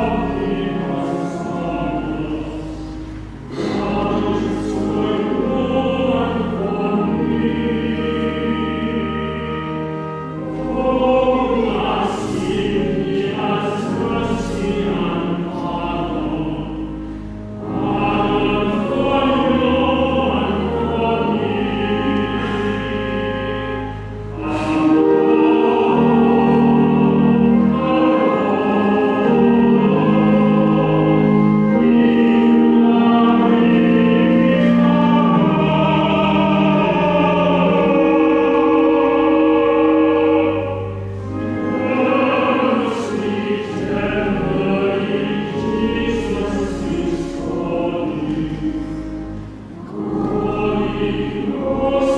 all Oh.